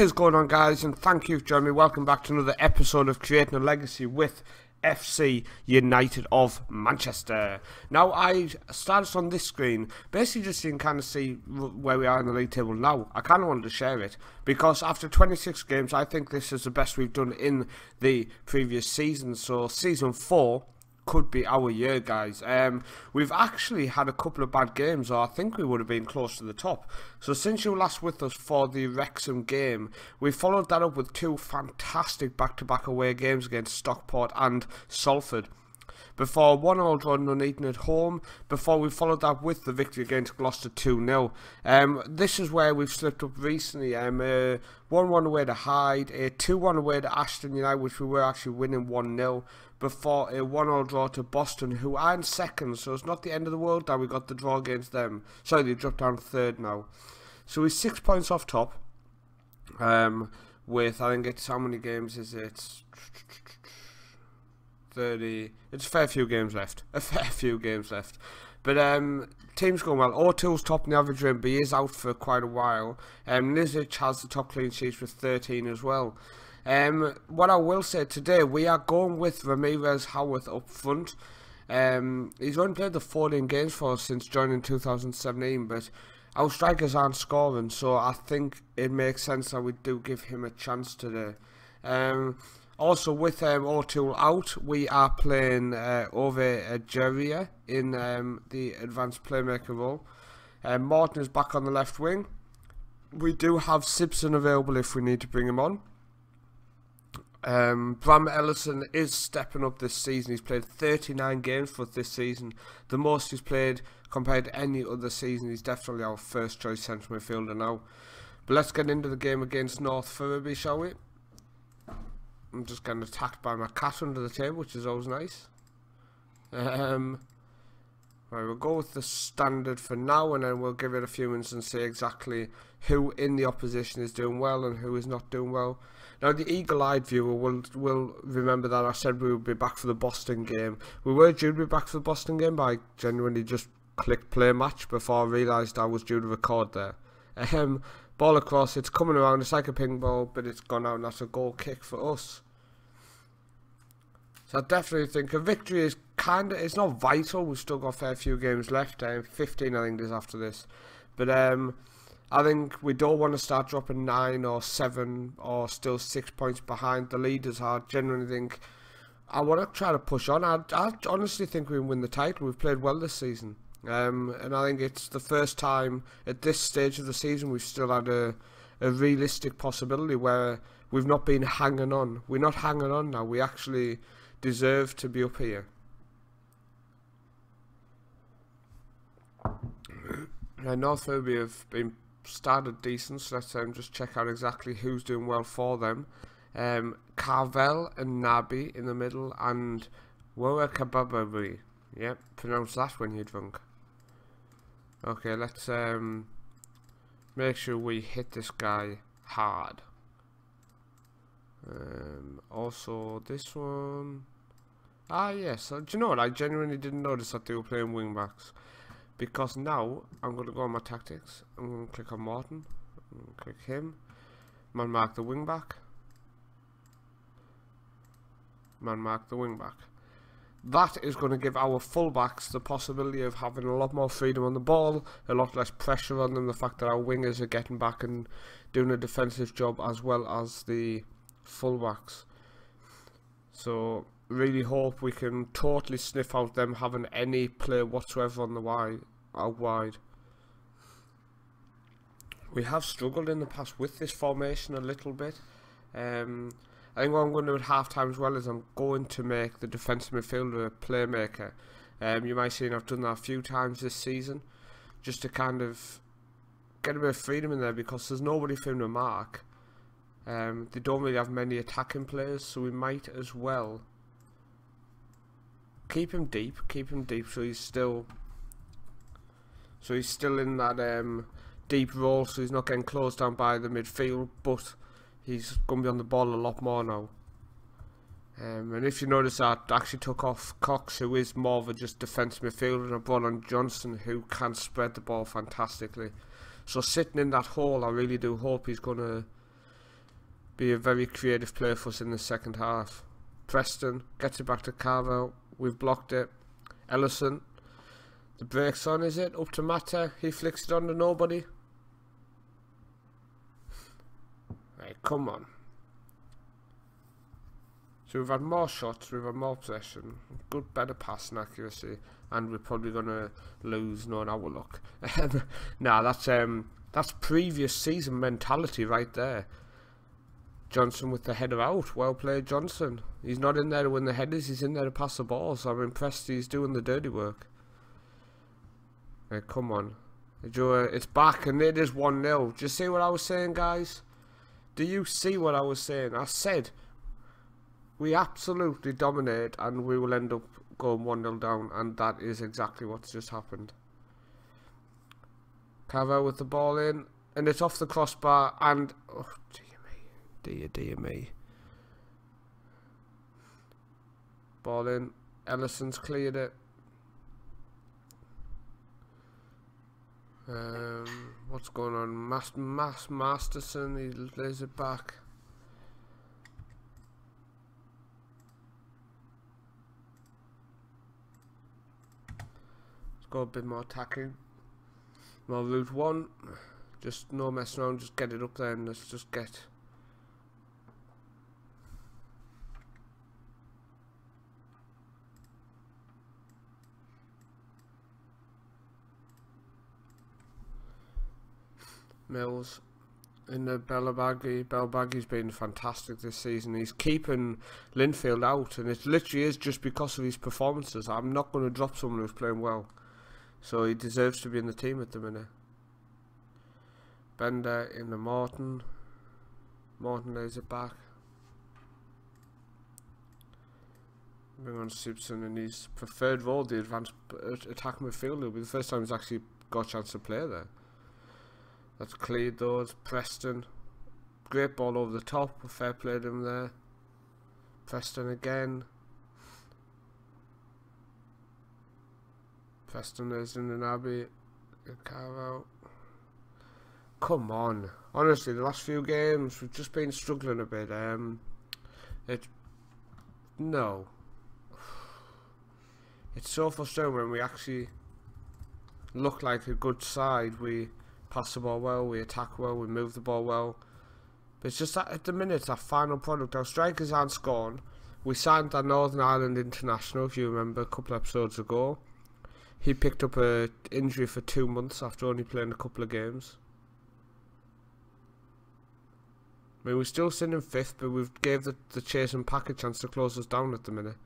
Is going on guys and thank you Jeremy welcome back to another episode of Creating a Legacy with FC United of Manchester. Now I started on this screen basically just so you can kind of see where we are in the league table now. I kind of wanted to share it because after 26 games I think this is the best we've done in the previous season so season 4 could be our year, guys. Um, we've actually had a couple of bad games, or I think we would have been close to the top. So since you were last with us for the Wrexham game, we followed that up with two fantastic back-to-back -back away games against Stockport and Salford before one all draw Nuneaton at home, before we followed that with the victory against Gloucester 2-0. Um, this is where we've slipped up recently. Um, 1-1 uh, away to Hyde, a 2-1 away to Ashton United, which we were actually winning 1-0, before a 1-all draw to Boston, who are in second, so it's not the end of the world that we got the draw against them. Sorry, they dropped down third now. So we're six points off top. Um, with, I think it's, how many games is it? 30. It's a fair few games left. A fair few games left. But um, team's going well. O'Toole's top in the average rate, but he is out for quite a while. Um, Nizic has the top clean sheets with 13 as well. Um, what I will say today, we are going with Ramirez Howarth up front. Um, he's only played the 14 games for us since joining 2017, but our strikers aren't scoring, so I think it makes sense that we do give him a chance today. Um, also, with um, O'Toole out, we are playing uh, over Egeria in um, the advanced playmaker role. Um, Morton is back on the left wing. We do have Simpson available if we need to bring him on. Um, Bram Ellison is stepping up this season. He's played 39 games for this season, the most he's played compared to any other season. He's definitely our first choice central midfielder now. But let's get into the game against North Ferriby, shall we? I'm just getting attacked by my cat under the table, which is always nice. Um, right, we'll go with the standard for now, and then we'll give it a few minutes and see exactly who in the opposition is doing well and who is not doing well. Now, the eagle-eyed viewer will will remember that I said we would be back for the Boston game. We were due to be back for the Boston game, but I genuinely just clicked play match before I realised I was due to record there. Um, Ball across, it's coming around, it's like a ping ball, but it's gone out and that's a goal kick for us. So I definitely think a victory is kind of, it's not vital, we've still got a fair few games left, um, 15 I think it is after this. But um, I think we don't want to start dropping 9 or 7 or still 6 points behind the leaders. I genuinely think I want to try to push on. I, I honestly think we can win the title. We've played well this season. Um, and I think it's the first time at this stage of the season we've still had a, a realistic possibility where we've not been hanging on. We're not hanging on now. We actually deserve to be up here. I know Ferriby have been started decent, so let's um, just check out exactly who's doing well for them. Um, Carvel and Nabi in the middle, and Woa Kabababi. Yep, pronounce that when you're drunk. Okay, let's um make sure we hit this guy hard. Um, also, this one. Ah, yes. Uh, do you know what? I genuinely didn't notice that they were playing wingbacks. Because now, I'm going to go on my tactics. I'm going to click on Martin. click him. Man mark the wingback. Man mark the wingback that is going to give our fullbacks the possibility of having a lot more freedom on the ball, a lot less pressure on them, the fact that our wingers are getting back and doing a defensive job as well as the fullbacks. So really hope we can totally sniff out them having any play whatsoever on the wide out wide. We have struggled in the past with this formation a little bit. Um, I think what I'm going to do at half time as well is I'm going to make the defensive midfielder a playmaker. Um, you might see I've done that a few times this season, just to kind of get a bit of freedom in there because there's nobody for him to mark. Um, they don't really have many attacking players, so we might as well keep him deep, keep him deep, so he's still, so he's still in that um, deep role, so he's not getting closed down by the midfield, but he's going to be on the ball a lot more now. Um, and if you notice that, actually took off Cox, who is more of a just defensive midfielder, and brought on Johnson, who can spread the ball fantastically. So sitting in that hole, I really do hope he's going to be a very creative player for us in the second half. Preston gets it back to Carvel. We've blocked it. Ellison. The brakes on, is it? Up to Mata. He flicks it on to nobody. Right, come on. So we've had more shots, we've had more possession, good, better passing accuracy, and we're probably going to lose knowing our luck. nah, that's um, that's previous season mentality right there. Johnson with the header out. Well played, Johnson. He's not in there to win the headers, he's in there to pass the ball, so I'm impressed he's doing the dirty work. Hey, come on. It's back and it is 1 0. Do you see what I was saying, guys? Do you see what I was saying? I said we absolutely dominate and we will end up going 1 0 down, and that is exactly what's just happened. Carver with the ball in, and it's off the crossbar, and oh, dear me, dear, dear me. Ball in, Ellison's cleared it. Um, what's going on? Mas Mas Masterson, he lays it back. Let's go a bit more attacking. More route one. Just no messing around, just get it up there and let's just get Mills in the Bellabaggy. Bellabaggy's been fantastic this season. He's keeping Linfield out, and it literally is just because of his performances. I'm not going to drop someone who's playing well. So he deserves to be in the team at the minute. Bender in the Morton. Morton lays it back. Bring on Simpson in his preferred role, the advanced uh, attack midfielder. It'll be the first time he's actually got a chance to play there. That's cleared those. Preston. Great ball over the top. Fair play to him there. Preston again. Preston is in an Abbey. Carve. Come on. Honestly, the last few games we've just been struggling a bit. Um, it no. It's so frustrating when we actually look like a good side. We pass the ball well, we attack well, we move the ball well. But it's just that at the minute, our final product, our strikers aren't scoring. We signed our Northern Ireland international, if you remember, a couple of episodes ago. He picked up a injury for two months after only playing a couple of games. I mean, we're still sitting in fifth, but we've gave the, the Chase and Pack a chance to close us down at the minute.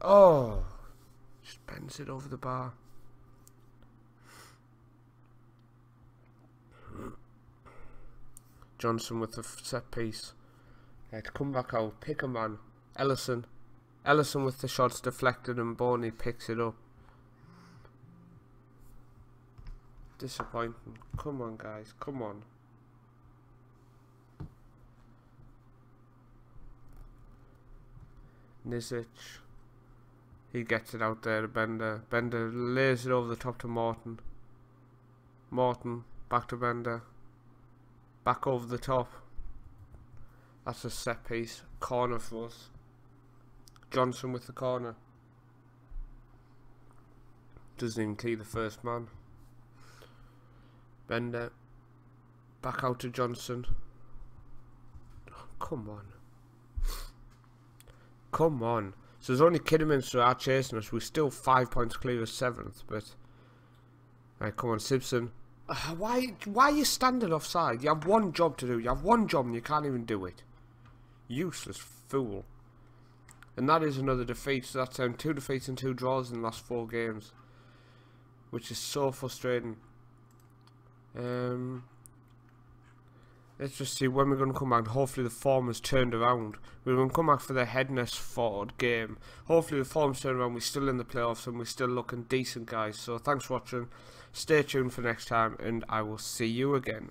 Oh! Just bends it over the bar. Johnson with the set piece. Yeah, to come back out, pick a man. Ellison. Ellison with the shots deflected and Boney picks it up. Disappointing. Come on, guys. Come on. Nizic. He gets it out there to Bender. Bender lays it over the top to Morton. Morton. Back to Bender. Back over the top. That's a set piece. Corner for us. Johnson with the corner. Doesn't even key the first man. Bender. Back out to Johnson. Oh, come on. Come on. So there's only Kidderminster are chasing us. We're still five points clear of seventh, but... Right, come on, Simpson. Why, why are you standing offside? You have one job to do. You have one job and you can't even do it. Useless fool. And that is another defeat. So that's um, two defeats and two draws in the last four games. Which is so frustrating. Um, let's just see when we're going to come back. Hopefully the form has turned around. We're going to come back for the Hednesford game. Hopefully the form's turned around. We're still in the playoffs and we're still looking decent, guys. So thanks for watching. Stay tuned for next time and I will see you again.